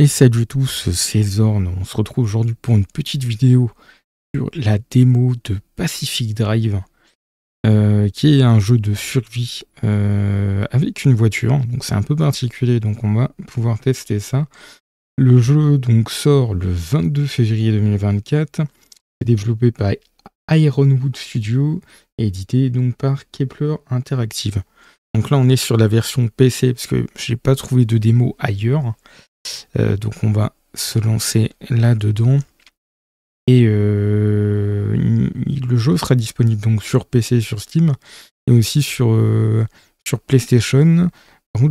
Et salut tous, c'est Zorn. On se retrouve aujourd'hui pour une petite vidéo sur la démo de Pacific Drive, euh, qui est un jeu de survie euh, avec une voiture. Donc c'est un peu particulier, donc on va pouvoir tester ça. Le jeu donc sort le 22 février 2024. C'est développé par Ironwood Studio et édité donc par Kepler Interactive. Donc là on est sur la version PC parce que j'ai pas trouvé de démo ailleurs. Euh, donc on va se lancer là-dedans. Et euh, le jeu sera disponible donc sur PC, sur Steam, et aussi sur, euh, PlayStation.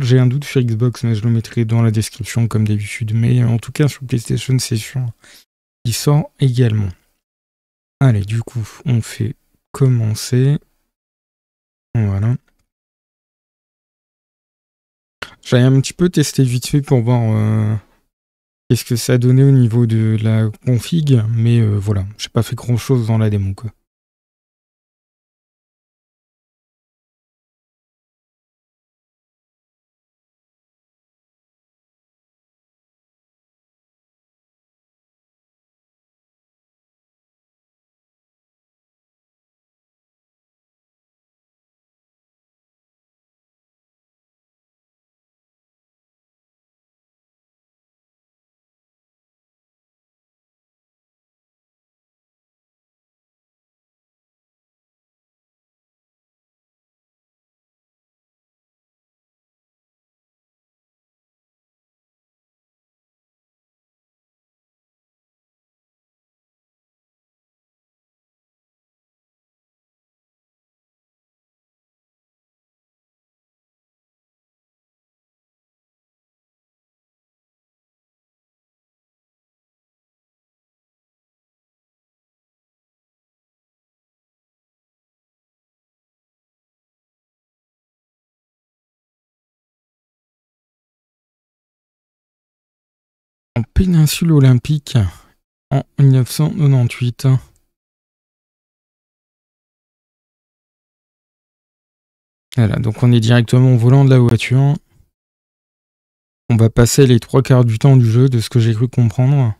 J'ai un doute sur Xbox, mais je le mettrai dans la description comme d'habitude. Mais en tout cas, sur PlayStation, c'est sûr. Il sort également. Allez, du coup, on fait commencer. Voilà. J'avais un petit peu testé vite fait pour voir euh, qu'est-ce que ça donnait au niveau de la config, mais euh, voilà, j'ai pas fait grand chose dans la démo quoi. En péninsule olympique en 1998. Voilà, donc on est directement au volant de la voiture. On va passer les trois quarts du temps du jeu, de ce que j'ai cru comprendre.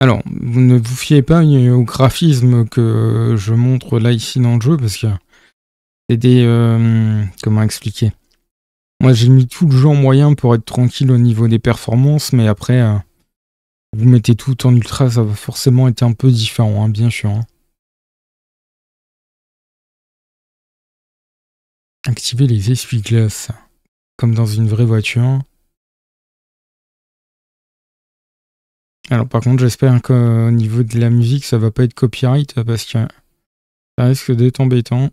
Alors, ne vous fiez pas au graphisme que je montre là ici dans le jeu, parce que c'est des... Euh, comment expliquer? Moi j'ai mis tout le jeu en moyen pour être tranquille au niveau des performances, mais après, euh, vous mettez tout en ultra, ça va forcément être un peu différent, hein, bien sûr. Hein. Activer les essuie-glaces, comme dans une vraie voiture. Alors par contre j'espère qu'au niveau de la musique ça va pas être copyright parce que ça risque d'être embêtant.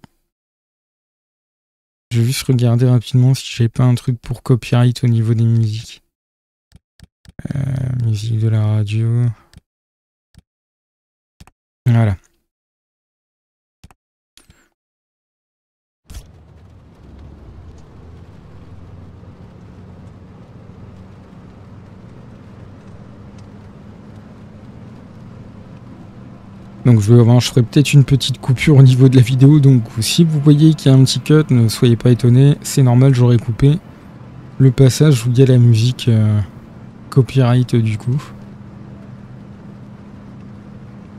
Je vais juste regarder rapidement si j'ai pas un truc pour copyright au niveau des musiques. Euh, musique de la radio. Voilà. Donc je, je ferai peut-être une petite coupure au niveau de la vidéo. Donc si vous voyez qu'il y a un petit cut, ne soyez pas étonnés. C'est normal, j'aurais coupé le passage où il y a la musique euh, copyright du coup.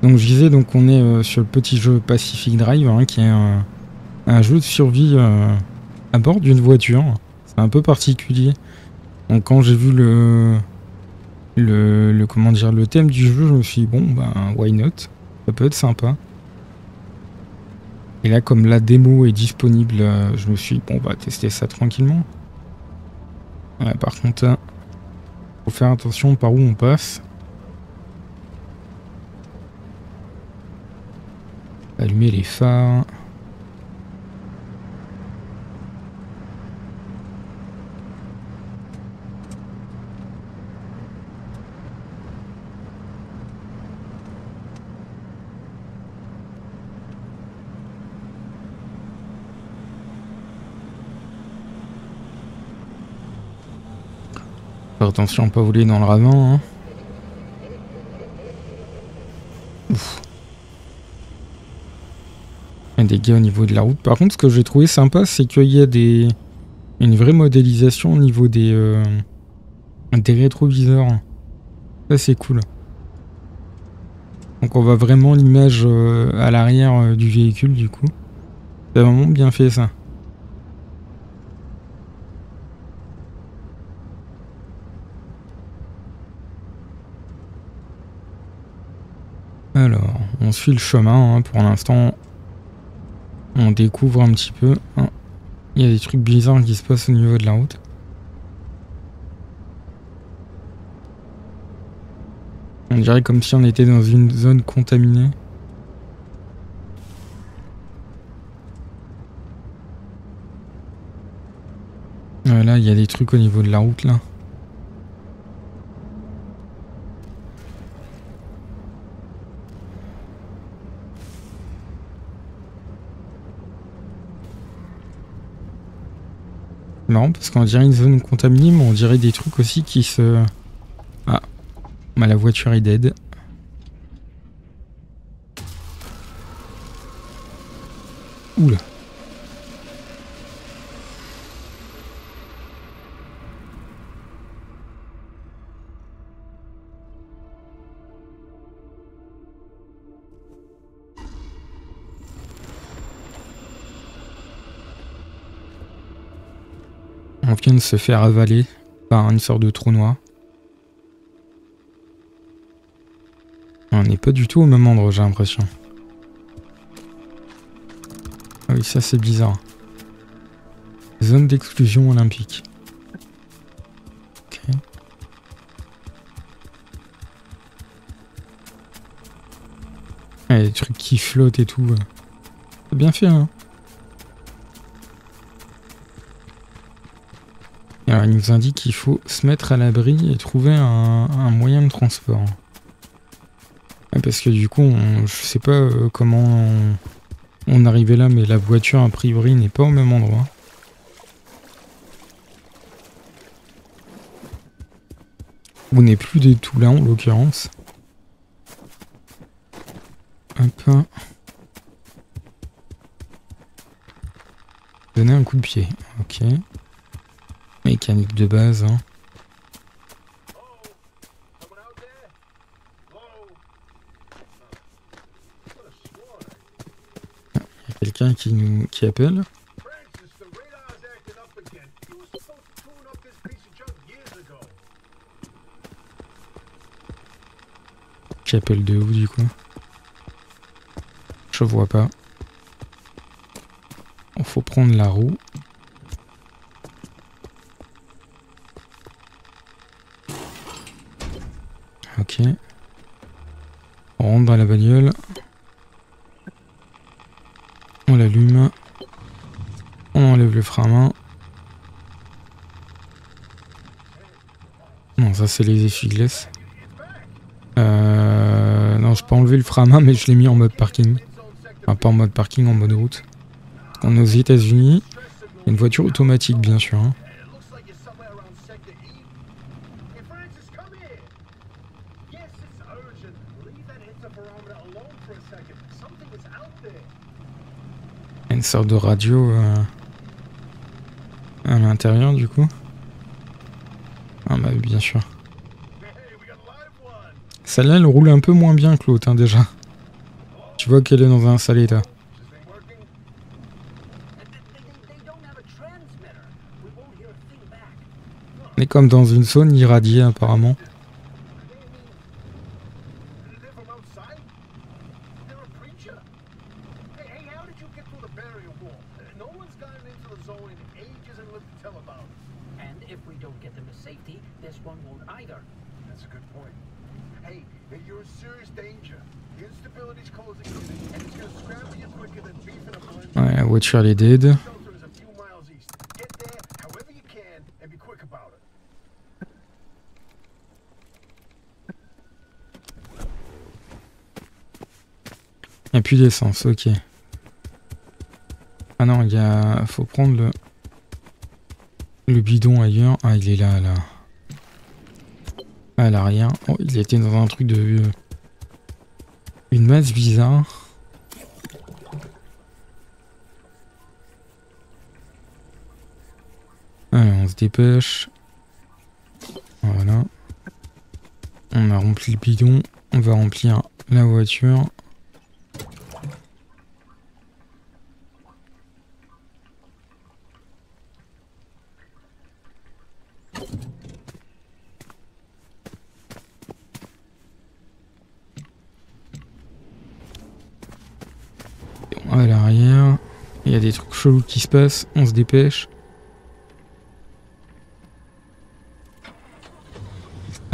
Donc je disais, donc on est euh, sur le petit jeu Pacific Drive, hein, qui est un, jeu de survie euh, à bord d'une voiture. C'est un peu particulier. Donc quand j'ai vu le, le, le, comment dire le thème du jeu, je me suis dit bon ben why not? Peut être sympa. Et là, comme la démo est disponible, euh, je me suis dit, bon, on va tester ça tranquillement. Par contre, hein, faut faire attention par où on passe. Allumer les phares. Attention pas voler dans le ravin. Hein. des gars au niveau de la route. Par contre, ce que j'ai trouvé sympa, c'est qu'il y a des une vraie modélisation au niveau des, euh, des rétroviseurs. Ça, c'est cool. Donc on voit vraiment l'image euh, à l'arrière euh, du véhicule, du coup. C'est vraiment bien fait, ça. Alors, on suit le chemin hein, pour l'instant. On découvre un petit peu. Hein. Il y a des trucs bizarres qui se passent au niveau de la route. On dirait comme si on était dans une zone contaminée. Voilà, il y a des trucs au niveau de la route là. Parce qu'on dirait une zone contaminée, mais on dirait des trucs aussi qui se... Ah, bah, la voiture est dead. Se faire avaler par une sorte de trou noir. On n'est pas du tout au même endroit, j'ai l'impression. Ah oui, ça c'est bizarre. Zone d'exclusion olympique. Ah, des trucs qui flottent et tout. Bien fait, hein. Il nous indique qu'il faut se mettre à l'abri et trouver un, moyen de transport. parce que du coup, je sais pas euh, comment on, on arrivait là, mais la voiture a priori n'est pas au même endroit. On n'est plus du tout là en l'occurrence. Hop. Donner un coup de pied. Ok. Mécanique de base. Hein. Quelqu'un qui nous qui appelle. Qui appelle de où du coup? Je vois pas. Il faut prendre la roue. On rentre dans la bagnole. On l'allume. On enlève le frein à main. Non, ça c'est les essuie-glaces. Euh, non, je peux enlever le frein à main, mais je l'ai mis en mode parking. Enfin, pas en mode parking, en mode route. On est aux États-Unis. Une voiture automatique, bien sûr. Hein. Une sorte de radio euh, à l'intérieur du coup. Ah bah bien sûr. Celle-là elle roule un peu moins bien que l'autre hein, déjà. Tu vois qu'elle est dans un sale état. Est comme dans une zone irradiée apparemment. Est dead. Il n'y plus d'essence, ok. Ah non, il y a... faut prendre le... Le bidon ailleurs. Ah, il est là, là. À l'arrière. Oh, il était dans un truc de... Une masse bizarre. Voilà. On a rempli le bidon. On va remplir la voiture. à l'arrière. Il y a des trucs chelous qui se passent. On se dépêche.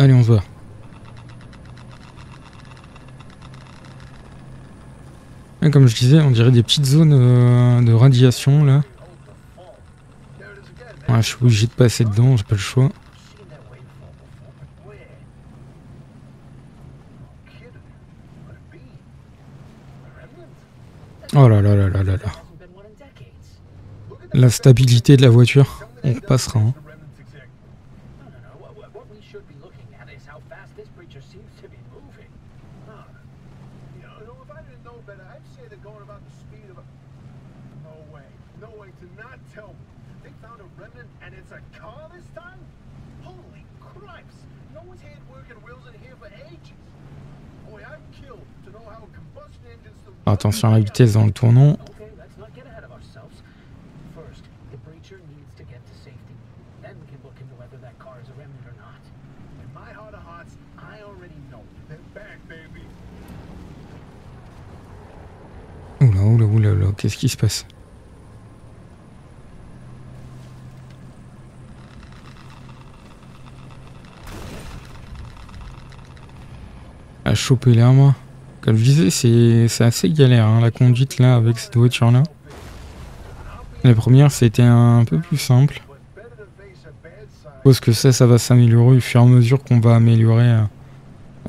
Allez, on se voit. comme je disais, on dirait des petites zones euh, de radiation là. je suis obligé de passer dedans, j'ai pas le choix. Oh là là là là là là. La stabilité de la voiture, on passera. Hein. À la vitesse dans le tournant. Oula, oula, oula, oula, qu'est-ce qui se passe? À choper l'arme. Comme je disais, c'est assez galère hein, la conduite là avec cette voiture là. La première c'était un peu plus simple. Pense que ça, ça va s'améliorer au fur et à mesure qu'on va améliorer euh,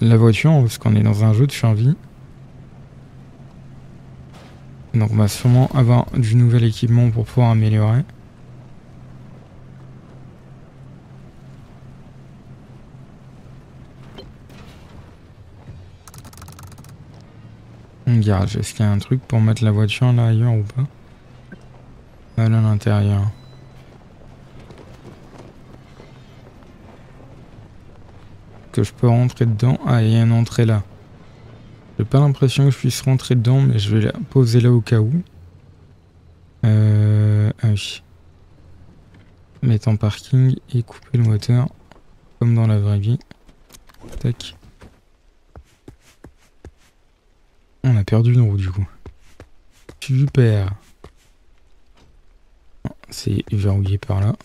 la voiture parce qu'on est dans un jeu de survie. Donc on va sûrement avoir du nouvel équipement pour pouvoir améliorer. Est-ce qu'il y a un truc pour mettre la voiture là ailleurs ou pas? À l'intérieur. Que je peux rentrer dedans? Ah, il y a une entrée là. J'ai pas l'impression que je puisse rentrer dedans, mais je vais la poser là au cas où. Euh... Ah oui. Mettre en parking et couper le moteur. Comme dans la vraie vie. Tac. On a perdu une roue du coup. Super. C'est verrouillé par là.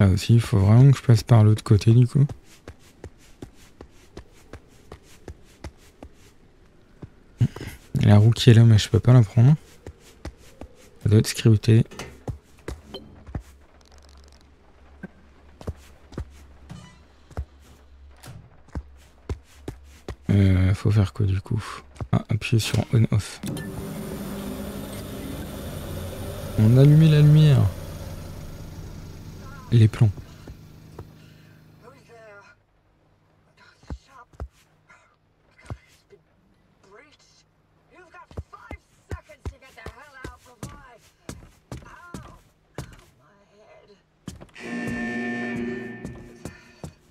Là aussi, il faut vraiment que je passe par l'autre côté du coup. La roue qui est là, mais je peux pas la prendre. Ça doit être scripté. Faut faire quoi du coup? Ah, appuyer sur on-off. On a allumé la lumière. Les plombs.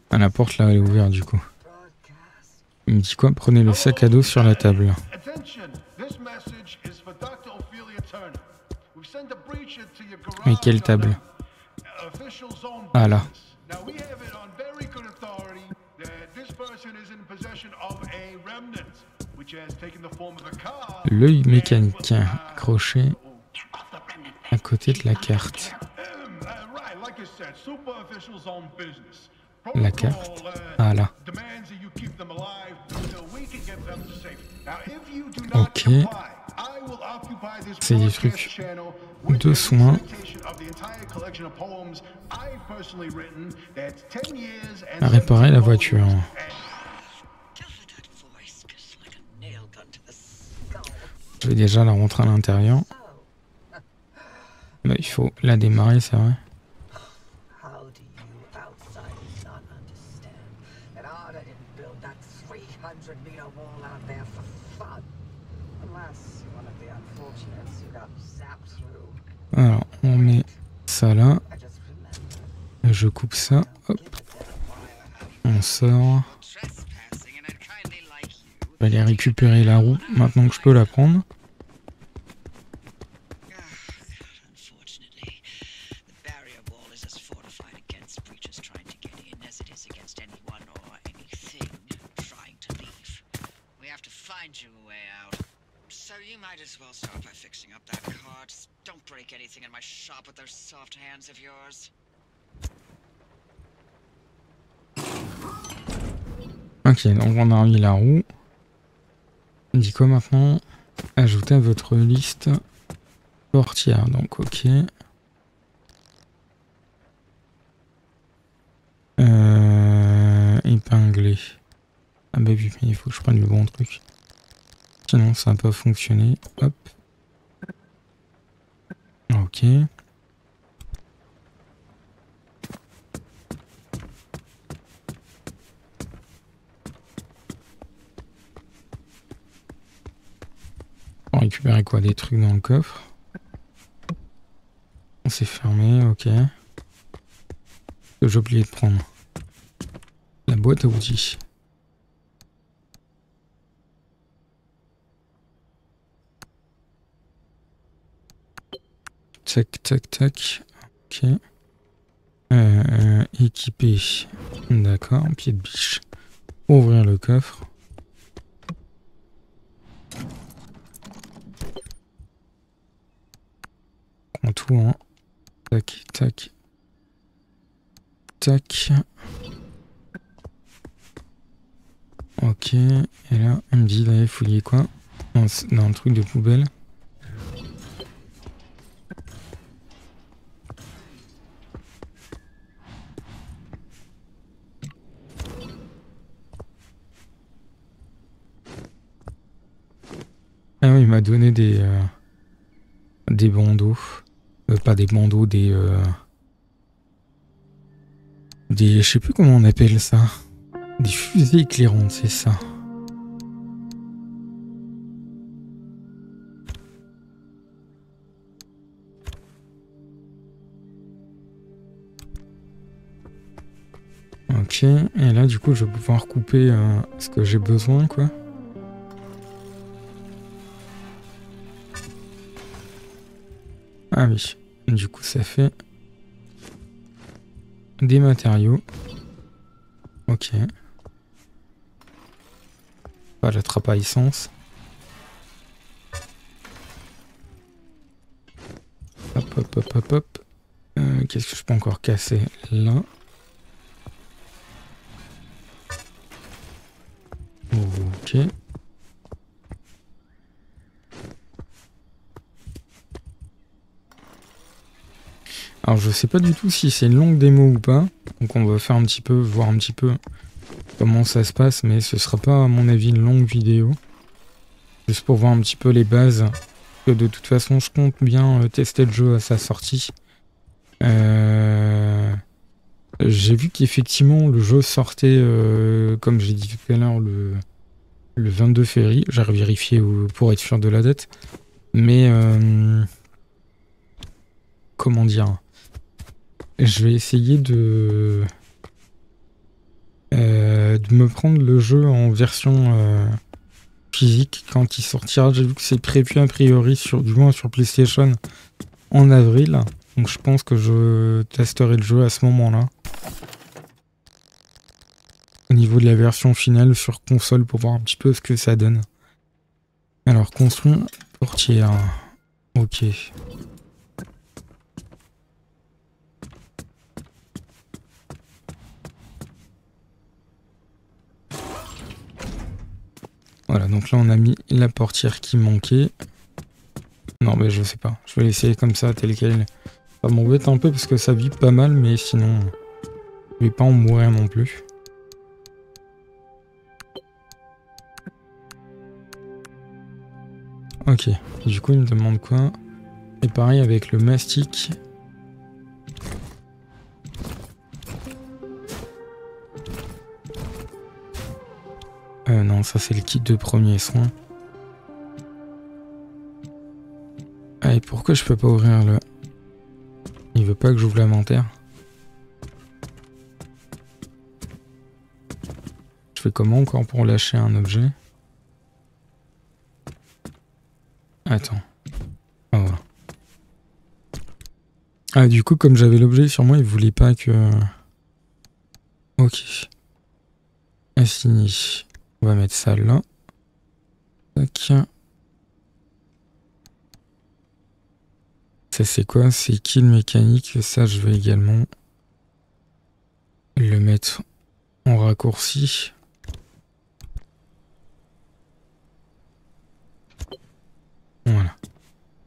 Ah, la porte là elle est ouverte du coup. Me dit quoi. Prenez le sac à dos sur la table. Mais quelle table Ah là. L'œil mécanique accroché à côté de la carte. La carte Ok. C'est des trucs de soins. À réparer la voiture. Je vais déjà la rentrer à l'intérieur. il faut la démarrer, c'est vrai. Alors, on met ça là. Je coupe ça. Hop. On sort. Je vais aller récupérer la roue maintenant que je peux la prendre. Remis la roue. Dit quoi maintenant Ajoutez à votre liste portière. Donc ok. Euh, épinglé. Ah bah oui, il faut que je prenne le bon truc. Sinon ça n'a pas fonctionné. Hop. Ok. On récupérer quoi Des trucs dans le coffre? On s'est fermé, ok. J'ai oublié de prendre la boîte à outils. Tac, tac, tac. Ok. Euh, euh. D'accord, pied de biche. Ouvrir le coffre. Prends tout, hein. Tac, tac. Tac. Ok. Et là, elle me dit d'aller fouiller quoi? Dans, un truc de poubelle. Ah il m'a donné des, euh, des bandeaux. Euh, pas des bandeaux, des... Euh, des... Je sais plus comment on appelle ça. Des fusées éclairantes, c'est ça. Ok, et là du coup je vais pouvoir couper ce que j'ai besoin quoi. Ah oui, du coup ça fait des matériaux. Ok. Pas la trappe à essence. Hop hop hop hop hop. Euh, qu'est-ce que je peux encore casser là? Je sais pas du tout si c'est une longue démo ou pas. Donc on va faire un petit peu, voir un petit peu comment ça se passe. Mais ce sera pas à mon avis une longue vidéo. Juste pour voir un petit peu les bases. Que de toute façon je compte bien euh, tester le jeu à sa sortie. Euh, j'ai vu qu'effectivement le jeu sortait, euh, comme j'ai dit tout à l'heure, le, le 22 février. J'ai vérifié pour être sûr de la date. Mais... comment dire? Je vais essayer de, euh, de me prendre le jeu en version euh, physique quand il sortira. J'ai vu que c'est prévu a priori, sur, du moins sur PlayStation, en avril. Donc je pense que je testerai le jeu à ce moment-là. Au niveau de la version finale sur console pour voir un petit peu ce que ça donne. Alors construire portière. Ok. Voilà, donc là on a mis la portière qui manquait. Non mais je sais pas, je vais l'essayer comme ça, tel quel. Ça m'embête un peu parce que ça vit pas mal, mais sinon, je vais pas en mourir non plus. Ok, du coup il me demande quoi? Et pareil avec le mastic, Euh, non, ça c'est le kit de premier soin. Ah, pourquoi je peux pas ouvrir le... veut pas que j'ouvre l'inventaire. Je fais comment encore pour lâcher un objet? Attends. Ah, ah du coup, comme j'avais l'objet sur moi, il voulait pas que... Ok. Assigné. Va mettre ça là. Ça c'est quoi? C'est kill mécanique. Ça je vais également le mettre en raccourci. Voilà.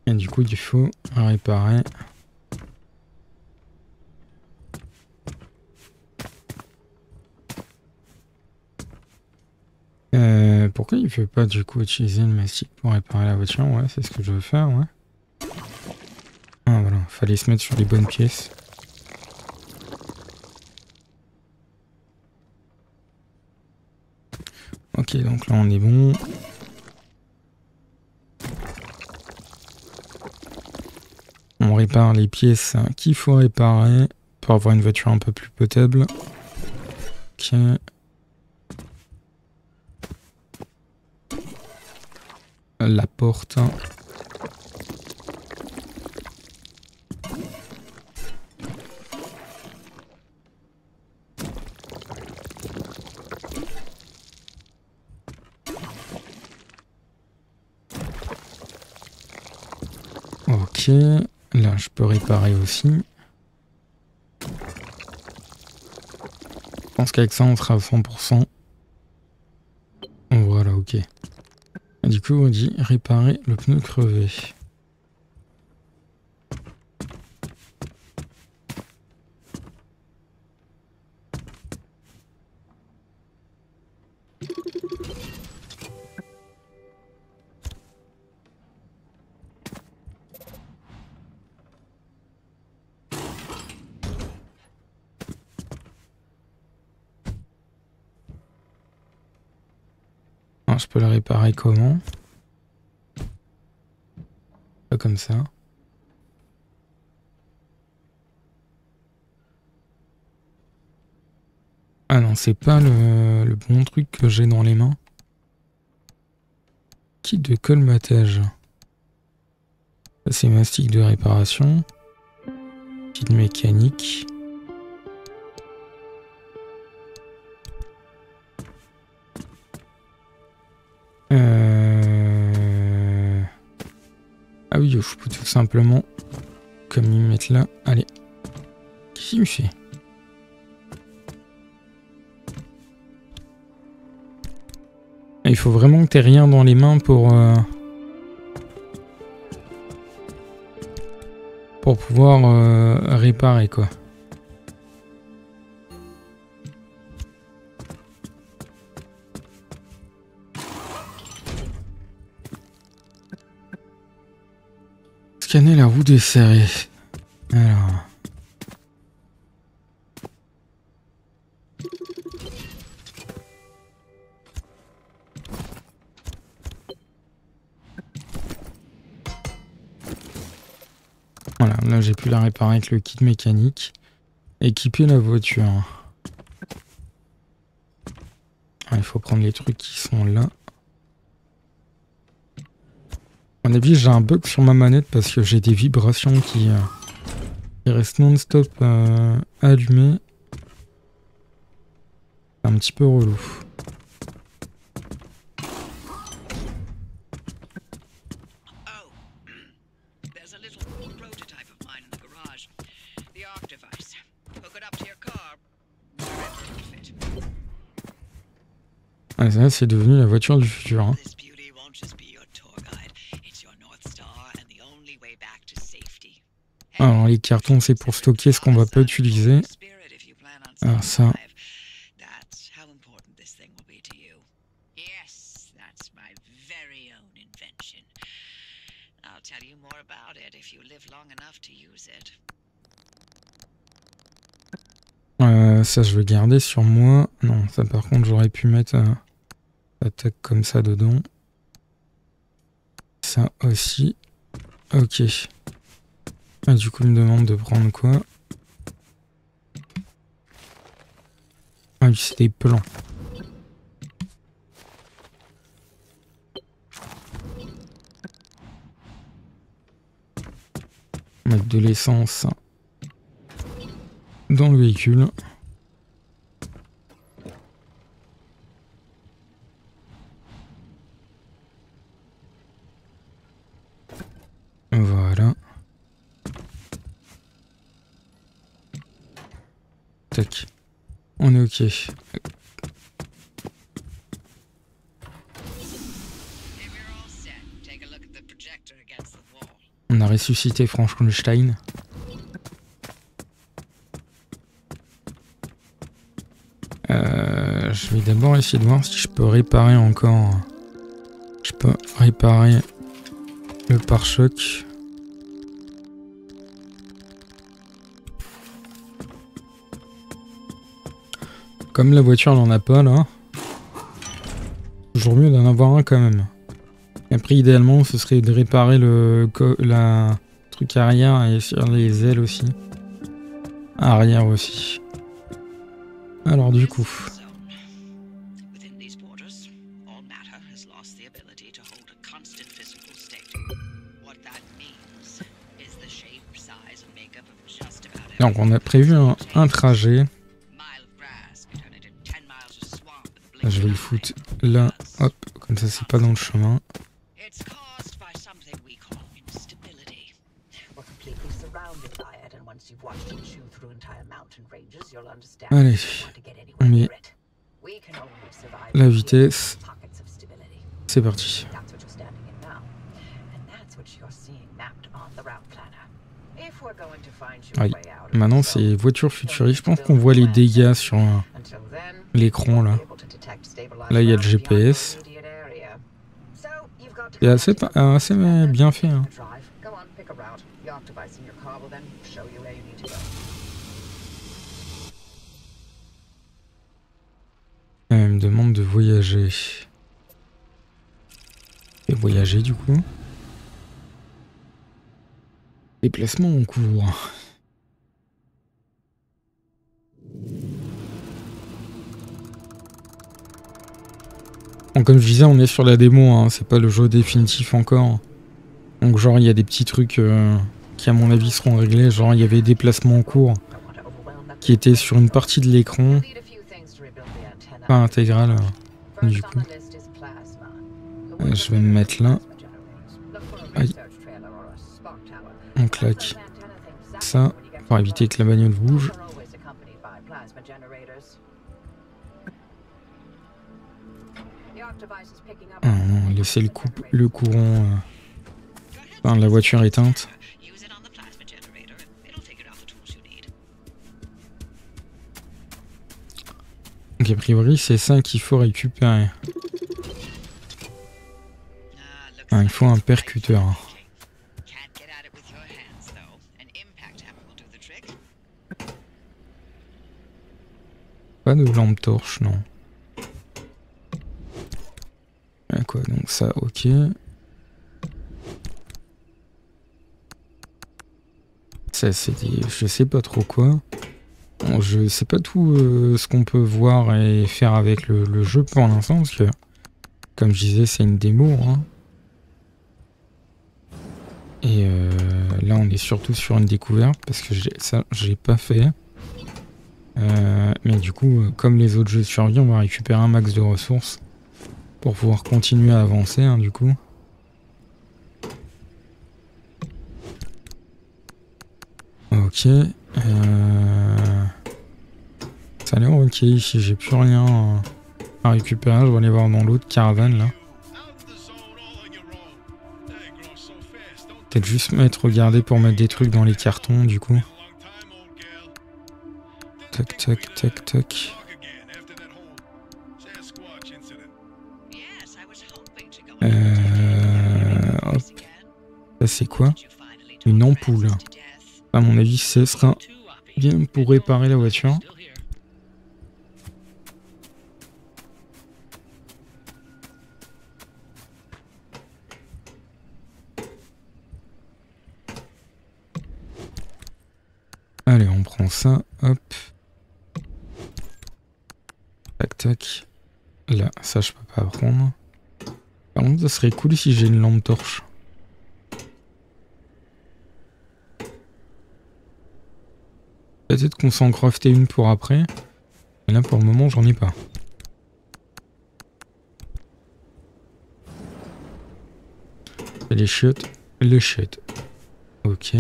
Et du coup il faut réparer. Euh, pourquoi il ne veut pas du coup utiliser le mastic pour réparer la voiture? Ouais, c'est ce que je veux faire, ouais. Ah voilà, fallait se mettre sur les bonnes pièces. Ok, donc là on est bon. On répare les pièces qu'il faut réparer pour avoir une voiture un peu plus potable. Ok. La porte. Ok, là je peux réparer aussi. Je pense qu'avec ça on sera à 100%. Voilà, ok. Du coup, on dit réparer le pneu crevé. Peux la réparer comment? Pas comme ça. Ah non, c'est pas le, bon truc que j'ai dans les mains. Kit de colmatage. Ça c'est mastic de réparation. Kit mécanique. Euh... Ah oui, je peux tout simplement, comme ils mettent là, allez. Qu'est-ce qu'il me fait? Il faut vraiment que tu aies rien dans les mains pour... Euh, pour pouvoir euh, réparer quoi. Scanner la roue des serrés. Alors. Voilà, là j'ai pu la réparer avec le kit mécanique. Équiper la voiture. Il faut prendre les trucs qui sont là mon avis, j'ai un bug sur ma manette parce que j'ai des vibrations qui, euh, restent non-stop euh, allumées. C'est un petit peu relou. Ah, ça, c'est devenu la voiture du futur. Hein. Les cartons c'est pour stocker ce qu'on va pas utiliser. Alors ça. Euh, ça je vais garder sur moi. Non, ça par contre j'aurais pu mettre euh, attaque comme ça dedans. Ça aussi. Ok. Ah, du coup, il me demande de prendre quoi Ah oui, c'est des plans. Mettre de l'essence dans le véhicule. Voilà. Tac. On a ressuscité Frankenstein. Euh, je vais d'abord essayer de voir si je peux réparer encore. Je peux réparer le pare-choc. Comme la voiture n'en a pas là. Toujours mieux d'en avoir un quand même. après idéalement ce serait de réparer le la truc arrière et sur les ailes aussi. Arrière aussi. Alors du coup. Donc on a prévu un trajet. Je vais le foutre là, hop, comme ça c'est pas dans le chemin. Allez, on met la vitesse. C'est parti. Oui. Maintenant c'est voiture futuriste. Je pense qu'on voit les dégâts sur l'écran là. Là, il y a le GPS. C'est assez, assez bien fait. Hein. Elle me demande de voyager. Et voyager du coup. Déplacement en cours. Comme je disais, on est sur la démo, hein, c'est pas le jeu définitif encore. Donc genre il y a des petits trucs euh, qui à mon avis seront réglés, genre il y avait des déplacements en cours qui étaient sur une partie de l'écran, pas intégral euh, du coup. je vais me mettre là. Aïe. On claque ça pour éviter que la bagnole bouge. Laisser le, coup, le courant. Euh, enfin, la voiture éteinte. Donc a priori c'est ça qu'il faut récupérer. Ah, il faut un percuteur. Pas de lampe torche, non. Quoi, donc ça, ok. Ça, c'est Je sais pas trop quoi. je sais pas tout euh, ce qu'on peut voir et faire avec le, jeu pour l'instant, parce que, comme je disais, c'est une démo. Hein. Et euh, là, on est surtout sur une découverte, parce que ça, j'ai pas fait. Euh, mais du coup, comme les autres jeux de survie, on va récupérer un max de ressources pour pouvoir continuer à avancer hein, du coup. Ok. Euh... Ça a l'air ok ici, j'ai plus rien à récupérer. Je vais aller voir dans l'autre caravane là. Peut-être juste mettre, regarder pour mettre des trucs dans les cartons du coup. Tac, tac, tac, tac. C'est quoi Une ampoule. À mon avis, ce sera bien pour réparer la voiture. Allez, on prend ça, hop. Tac, tac. Là, ça je peux pas prendre. Par contre, ça serait cool si j'ai une lampe torche. Peut-être qu'on s'en crafter une pour après. Mais là, pour le moment, j'en ai pas. Les chiottes. Les chiottes. Ok.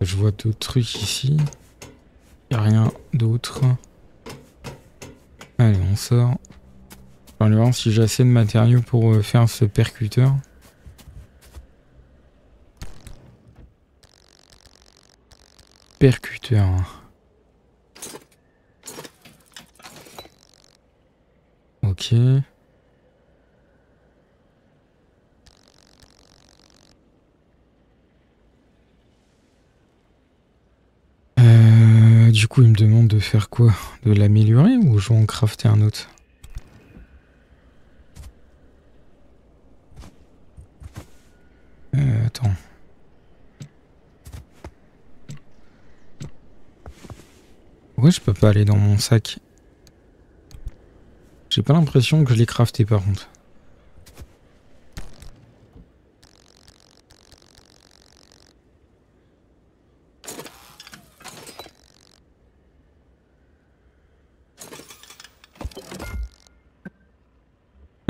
Je vois d'autres trucs ici. Y a rien d'autre. Allez, on sort. Je vais voir si j'ai assez de matériaux pour euh, faire ce percuteur. Percuteur. Ok. du coup, il me demande de faire quoi? De l'améliorer ou je vais en crafter un autre euh, Attends. Je peux pas aller dans mon sac J'ai pas l'impression que je l'ai crafté par contre.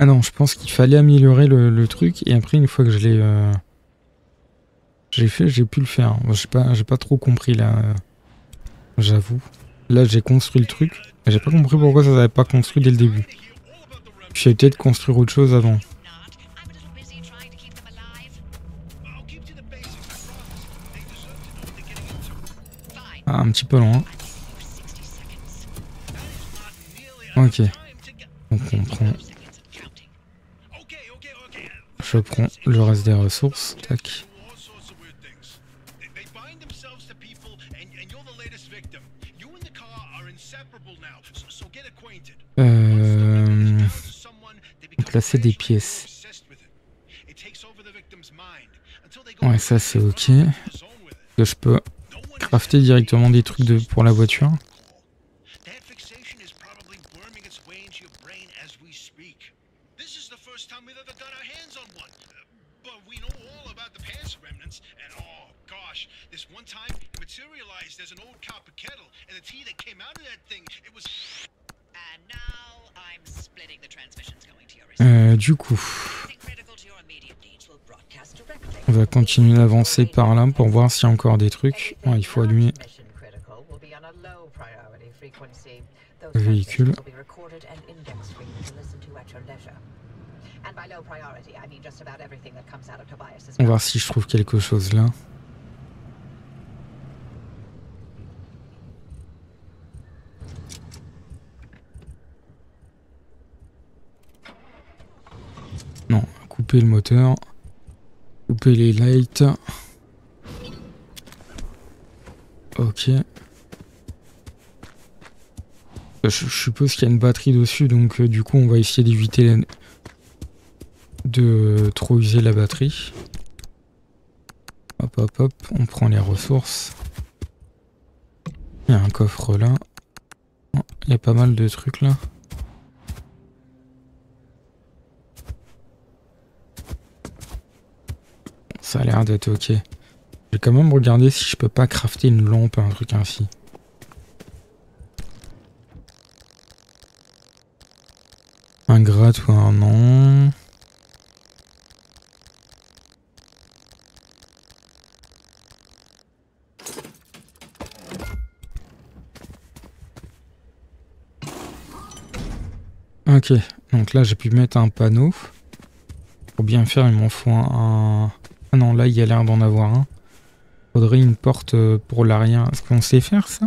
Ah non, je pense qu'il fallait améliorer le, truc et après une fois que je l'ai euh, j'ai fait, j'ai pu le faire. j'ai pas, j'ai pas trop compris là, euh, j'avoue. Là j'ai construit le truc, mais j'ai pas compris pourquoi ça n'avait pas construit dès le début. J'ai peut-être construire autre chose avant. Ah, un petit peu loin. Ok. Donc on prend je prends le reste des ressources. Tac. Euh... Placer des pièces. Ouais, ça c'est ok. Je peux crafter directement des trucs de, pour la voiture. Euh, du coup, on va continuer d'avancer par là pour voir s'il y a encore des trucs. il faut allumer le véhicule. On va voir si je trouve quelque chose là. Non, couper le moteur. Couper les lights. Ok. Je, suppose qu'il y a une batterie dessus, donc euh, du coup on va essayer d'éviter de trop user la batterie. Hop hop hop, on prend les ressources. Il y a un coffre là. Il y a pas mal de trucs là. Ça a l'air d'être ok. Je vais quand même regarder si je peux pas crafter une lampe, un truc ainsi. Un gratte ou un non. Ok, donc là j'ai pu mettre un panneau. Pour bien faire, il m'en faut un, ah non, là, il y a l'air d'en avoir un. Faudrait une porte euh, pour l'arrière. Est-ce qu'on sait faire ça?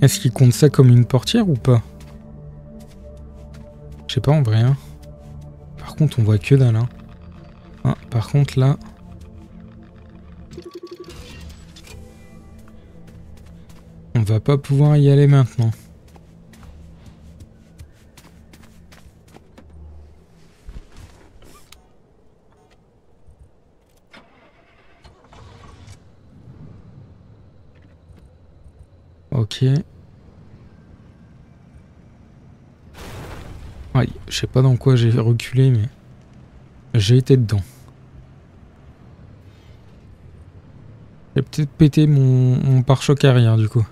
Est-ce qu'il compte ça comme une portière ou pas? Je sais pas en vrai. Hein. Par contre, on voit que dalle. Hein. Ah, par contre, là... va pas pouvoir y aller maintenant. Ok. Ouais, je sais pas dans quoi j'ai reculé, mais j'ai été dedans. J'ai peut-être pété mon, mon pare-choc arrière du coup.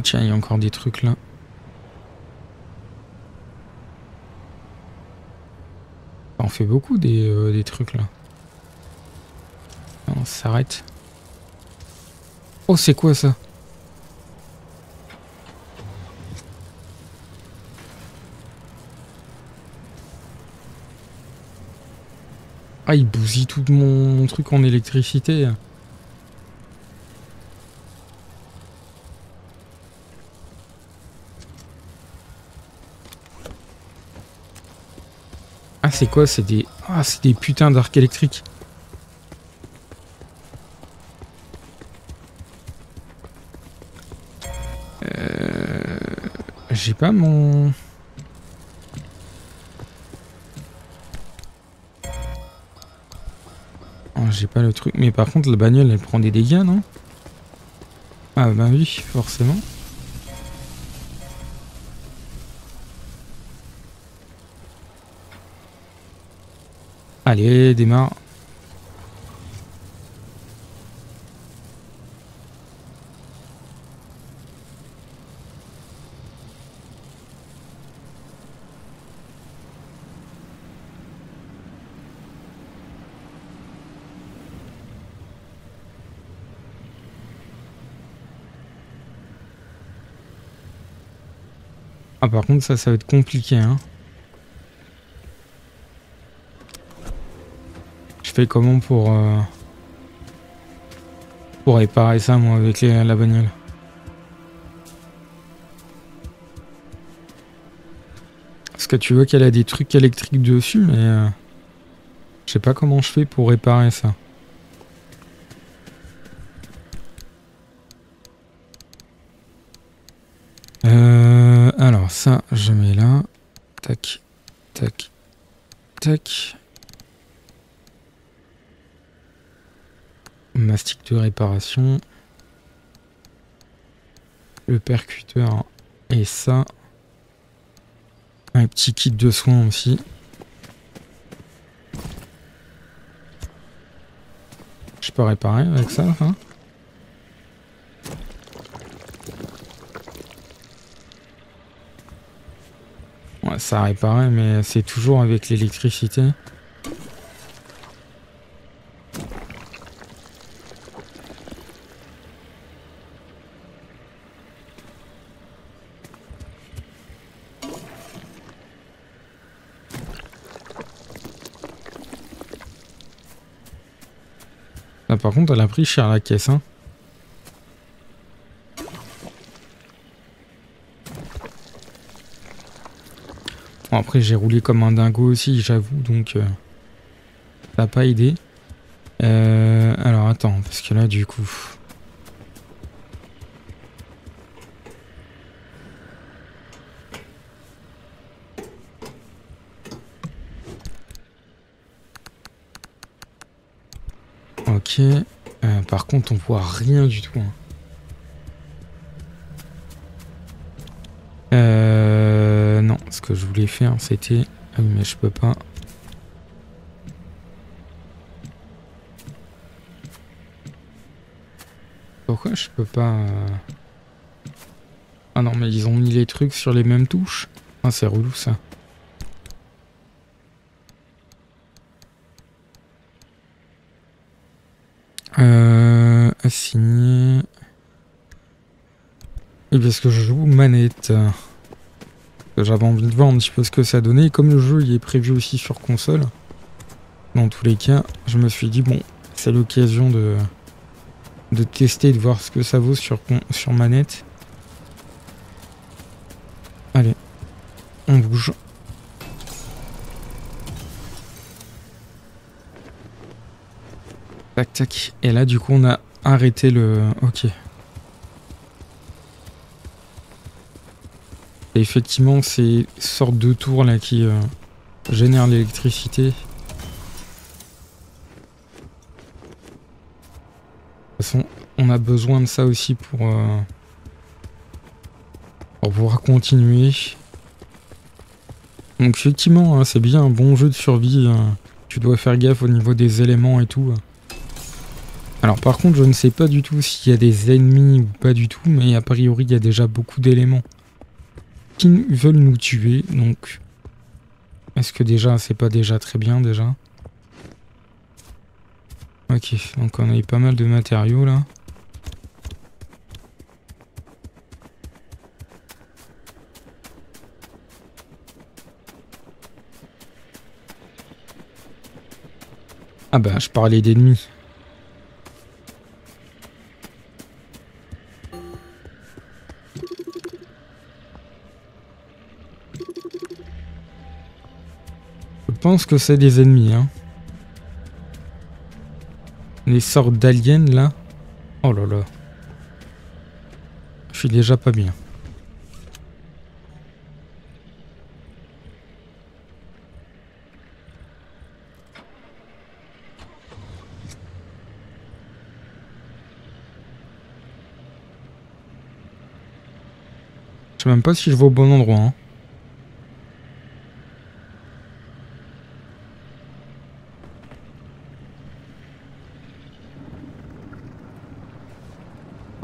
Ah tiens, il y a encore des trucs là. On fait beaucoup des, euh, des trucs là. On s'arrête. Oh, c'est quoi ça? Ah, il bousille tout mon, mon truc en électricité. C'est quoi C'est des... Ah, c'est des putains d'arcs électriques. Euh... J'ai pas mon... Oh, J'ai pas le truc. Mais par contre, la bagnole, elle prend des dégâts, non? Ah bah oui, forcément. Allez, démarre. Ah par contre ça ça va être compliqué hein. Comment pour euh, pour réparer ça moi avec la bagnole Parce que tu vois qu'elle a des trucs électriques dessus mais euh, je sais pas comment je fais pour réparer ça. Euh, alors ça je mets là. Tac, tac, tac. Mastic de Le percuteur et ça. Un petit kit de soins aussi. Je peux réparer avec ça hein Ouais, ça réparait, mais c'est toujours avec l'électricité. Par contre, elle a pris cher la caisse. Hein. Bon, après, j'ai roulé comme un dingo aussi, j'avoue, donc euh, ça n'a pas aidé. Euh, alors, attends, parce que là, du coup... Euh, par contre, on voit rien du tout. Hein. Euh, non, ce que je voulais faire, c'était... Ah mais je peux pas. Pourquoi je peux pas... Euh ah non, mais ils ont mis les trucs sur les mêmes touches. Ah, c'est relou ça. Euh, assigner. Et parce que je joue manette. J'avais envie de voir un petit peu ce que ça donnait. comme le jeu il est prévu aussi sur console, dans tous les cas, je me suis dit, bon, c'est l'occasion de, de tester, de voir ce que ça vaut sur, sur manette. Allez, on bouge. Tac tac. Et là du coup on a arrêté le... Ok. Et effectivement ces sortes de tours là qui euh, génèrent l'électricité. De toute façon on a besoin de ça aussi pour... Euh, pour pouvoir continuer. Donc effectivement, hein, c'est bien un bon jeu de survie. Hein. Tu dois faire gaffe au niveau des éléments et tout. Alors par contre, je ne sais pas du tout s'il y a des ennemis ou pas du tout, mais a priori, il y a déjà beaucoup d'éléments qui veulent nous tuer. Donc, est-ce que déjà, c'est pas déjà très bien déjà? Ok, donc on a eu pas mal de matériaux là. Ah bah, je parlais d'ennemis. Pense que c'est des ennemis, hein. Les sortes d'aliens, là. Oh là là. Je suis déjà pas bien. Je sais même pas si je vais au bon endroit. Hein.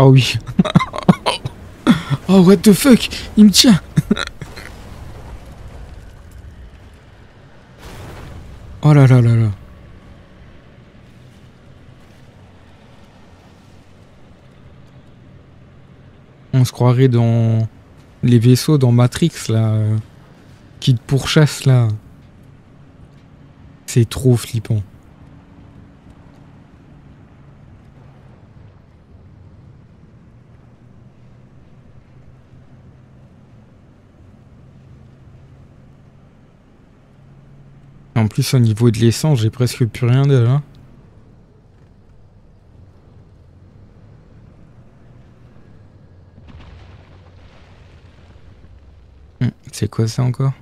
Oh oui. oh what the fuck? Il me tient Oh là là là là. On se croirait dans les vaisseaux dans Matrix là qui te pourchassent là. C'est trop flippant. En plus au niveau de l'essence, j'ai presque plus rien déjà. C'est quoi ça encore?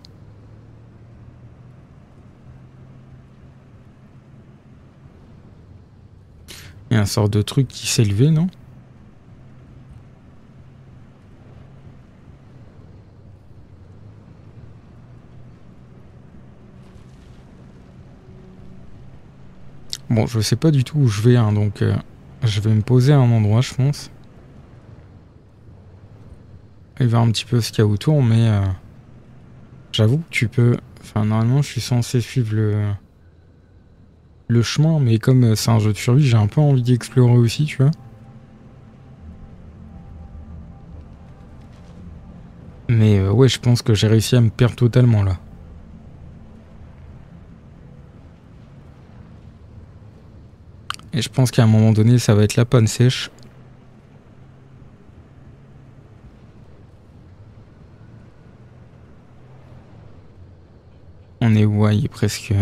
Il y a un sort de truc qui s'est levé, non? Bon, je sais pas du tout où je vais, hein, donc euh, je vais me poser à un endroit, je pense. Et voir un petit peu ce qu'il y a autour, mais... Euh, J'avoue que tu peux... Enfin, normalement, je suis censé suivre le... Le chemin, mais comme euh, c'est un jeu de survie, j'ai un peu envie d'explorer aussi, tu vois. Mais ouais, je pense que j'ai réussi à me perdre totalement, là. Et je pense qu'à un moment donné, ça va être la panne sèche. On est où Il est presque...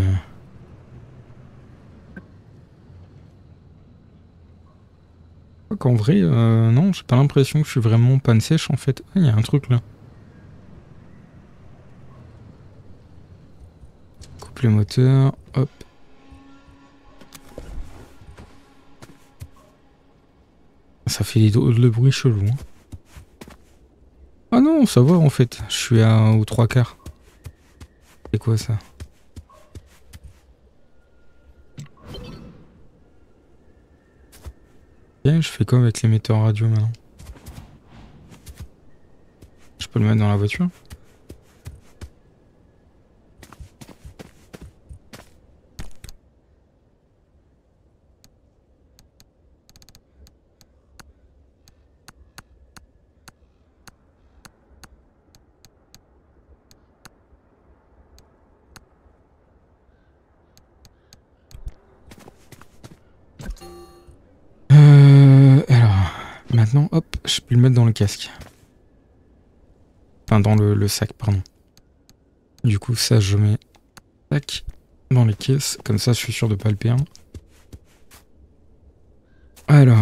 Qu'en vrai, euh, non, j'ai pas l'impression que je suis vraiment panne sèche en fait. Il y a un truc là. Coupe le moteur, hop. Fait de bruit chelou. Hein. Ah non, ça va en fait. Je suis à aux trois quarts. C'est quoi ça? Bien, je fais quoi avec l'émetteur radio maintenant Je peux le mettre dans la voiture le mettre dans le casque. Enfin, dans le, sac, pardon. Du coup, ça, je mets dans les caisses. Comme ça, je suis sûr de pas le perdre. Alors,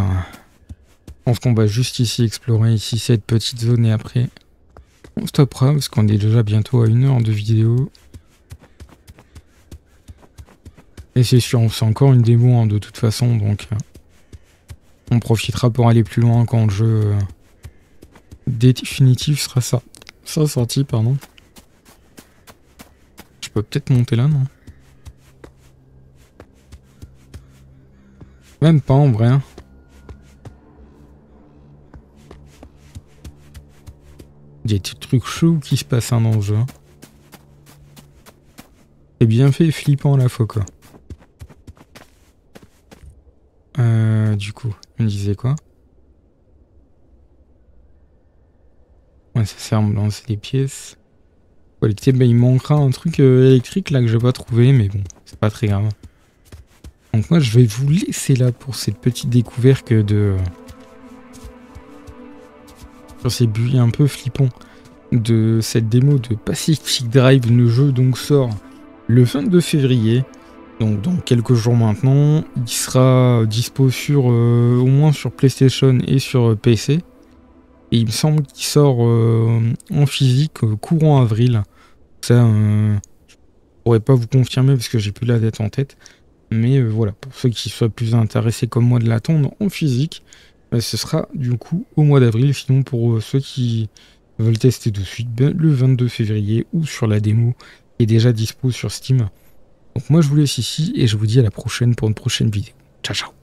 je pense qu'on va juste ici explorer ici cette petite zone et après on stoppera parce qu'on est déjà bientôt à une heure de vidéo. Et c'est sûr, on fait encore une démo hein, de toute façon, donc on profitera pour aller plus loin quand le jeu euh, définitif sera ça. Ça sorti, pardon. Je peux peut-être monter là, non? Même pas en vrai. Hein. Il des trucs chauds qui se passent hein, dans le jeu. Hein. C'est bien fait flippant la fois quoi. Euh, du coup, on disait quoi? Ouais, ça sert à me lancer des pièces. Bah, il manquera un truc euh, électrique là que je vais pas trouver, mais bon, c'est pas très grave. Donc moi, je vais vous laisser là pour cette petite découverte de... Sur ces buis un peu flippants de cette démo de Pacific Drive. Le jeu donc sort le 22 février. Donc dans quelques jours maintenant, il sera dispo sur euh, au moins sur PlayStation et sur PC. Et il me semble qu'il sort euh, en physique euh, courant avril. Ça, je pourrais pas vous confirmer parce que j'ai plus la date en tête. Mais voilà, pour ceux qui soient plus intéressés comme moi de l'attendre en physique, ce sera du coup au mois d'avril. Sinon pour ceux qui veulent tester tout de suite, ben, le 22 février ou sur la démo est déjà dispo sur Steam. Donc moi je vous laisse ici et je vous dis à la prochaine pour une prochaine vidéo. Ciao ciao